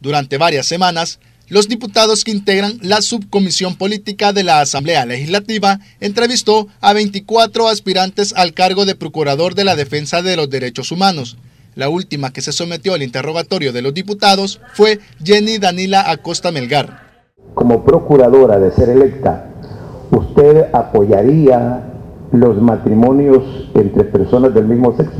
Durante varias semanas, los diputados que integran la subcomisión política de la Asamblea Legislativa entrevistó a 24 aspirantes al cargo de Procurador de la Defensa de los Derechos Humanos. La última que se sometió al interrogatorio de los diputados fue Jenny Danila Acosta Melgar. Como procuradora de ser electa, ¿usted apoyaría los matrimonios entre personas del mismo sexo?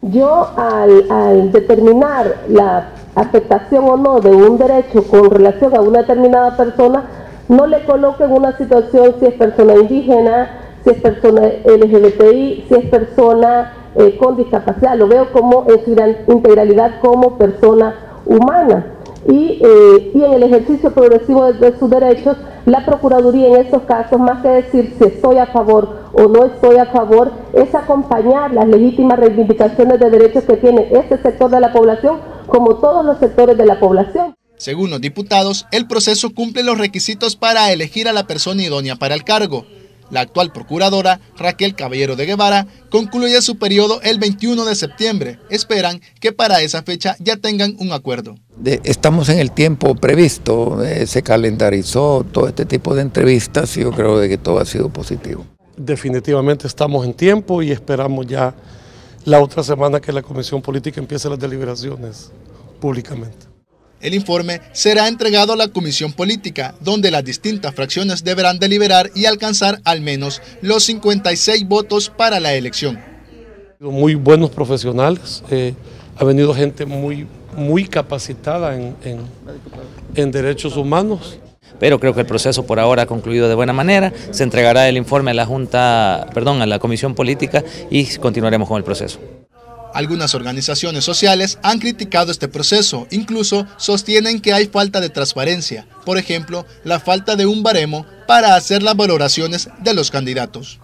Yo al, al determinar la afectación o no de un derecho con relación a una determinada persona, no le coloque en una situación si es persona indígena, si es persona LGBTI, si es persona eh, con discapacidad, lo veo como en su integralidad como persona humana. Y, eh, y en el ejercicio progresivo de, de, sus derechos, la Procuraduría en estos casos, más que decir si estoy a favor o no estoy a favor, es acompañar las legítimas reivindicaciones de derechos que tiene este sector de la población como todos los sectores de la población. Según los diputados, el proceso cumple los requisitos para elegir a la persona idónea para el cargo. La actual procuradora, Raquel Caballero de Guevara, concluye su periodo el 21 de septiembre. Esperan que para esa fecha ya tengan un acuerdo. estamos en el tiempo previsto, eh, se calendarizó todo este tipo de entrevistas y yo creo de que todo ha sido positivo. Definitivamente estamos en tiempo y esperamos ya la otra semana que la Comisión Política empiece las deliberaciones públicamente. El informe será entregado a la Comisión Política, donde las distintas fracciones deberán deliberar y alcanzar al menos los 56 votos para la elección. Muy buenos profesionales, eh, ha venido gente muy, muy capacitada en, en, en derechos humanos pero creo que el proceso por ahora ha concluido de buena manera. Se entregará el informe a la Junta, perdón, a la Comisión Política y continuaremos con el proceso. Algunas organizaciones sociales han criticado este proceso, incluso sostienen que hay falta de transparencia, por ejemplo, la falta de un baremo para hacer las valoraciones de los candidatos.